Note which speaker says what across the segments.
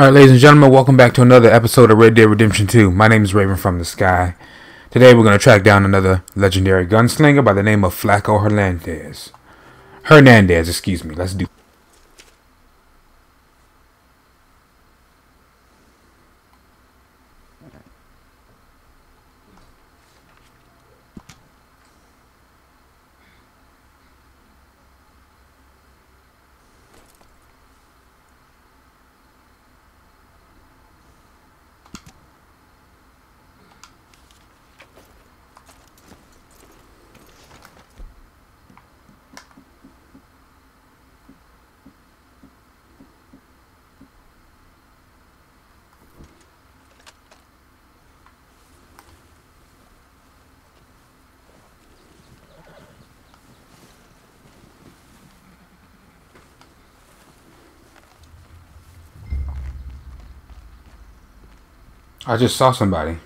Speaker 1: Alright, ladies and gentlemen, welcome back to another episode of Red Dead Redemption 2. My name is Raven from the Sky. Today we're going to track down another legendary gunslinger by the name of Flaco Hernandez. Hernandez, excuse me. Let's do I just saw somebody.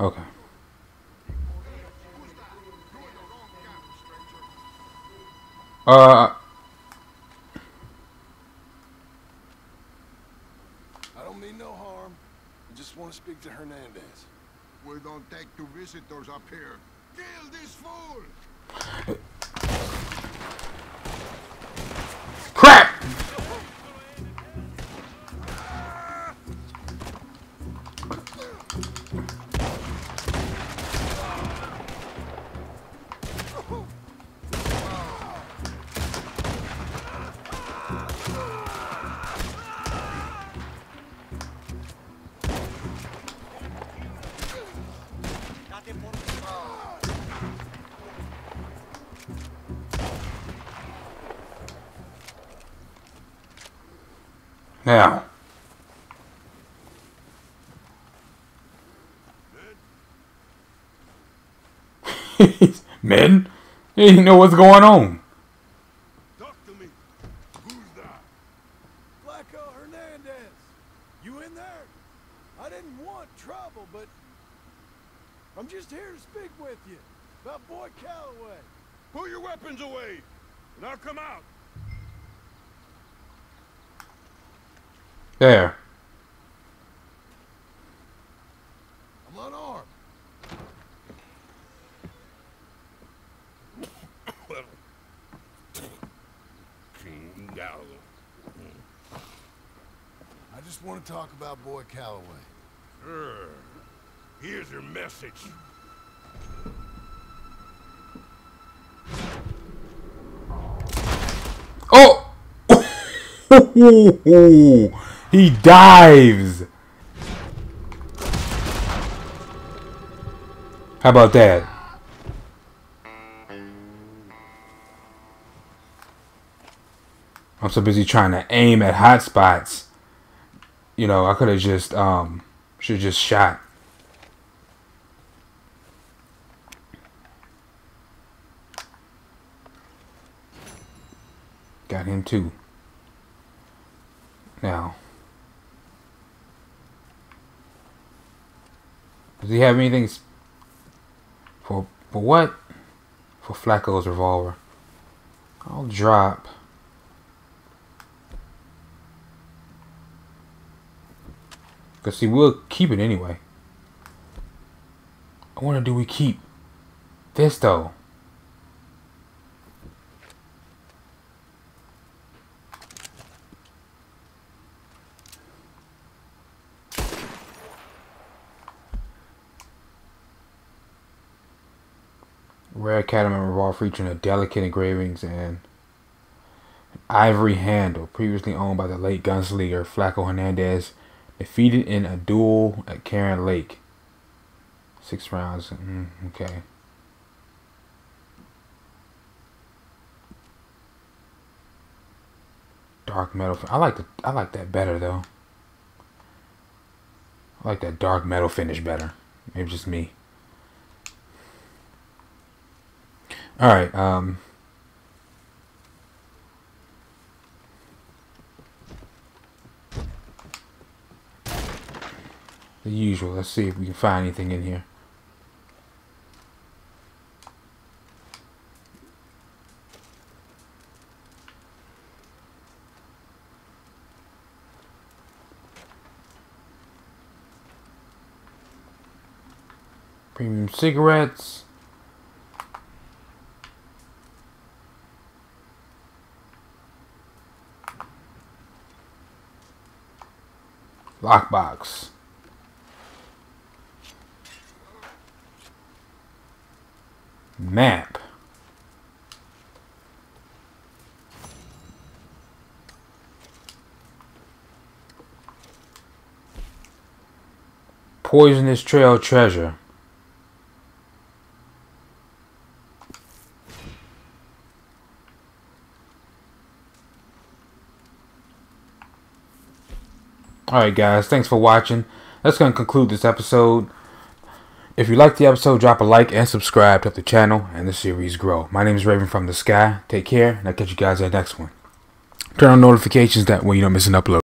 Speaker 1: Okay. Uh,
Speaker 2: I don't mean no harm. I just want to speak to Hernandez.
Speaker 3: We don't take two visitors up here. Kill this fool!
Speaker 1: Now. Men? You didn't know what's going on.
Speaker 3: Talk to me. Who's that?
Speaker 2: Flaco Hernandez! You in there? I didn't want trouble, but I'm just here to speak with you about Boy Calloway.
Speaker 3: Pull your weapons away, and I'll come out.
Speaker 1: There.
Speaker 2: I'm unarmed. I just want to talk about Boy Calloway.
Speaker 3: Sure. Here's your message.
Speaker 1: Oh! he dives. How about that? I'm so busy trying to aim at hot spots. You know, I could have just um should have just shot. Got him too. Now, does he have anything for for what? For Flaco's revolver. I'll drop. Cause see, we'll keep it anyway. I wonder, do we keep this though? Rare Cattleman revolver featuring a delicate engravings and ivory handle, previously owned by the late gunslinger Flaco Hernandez, defeated in a duel at Cairn Lake. Six rounds. Mm, okay. Dark metal. I like the. I like that better though. I like that dark metal finish better. Maybe just me. All right. Um. The usual. Let's see if we can find anything in here. Premium cigarettes. Lockbox. Map. Poisonous Trail Treasure. Alright guys, thanks for watching. That's going to conclude this episode. If you liked the episode, drop a like and subscribe to help the channel and the series grow. My name is Raven from the Sky. Take care, and I'll catch you guys at the next one. Turn on notifications that way you don't miss an upload.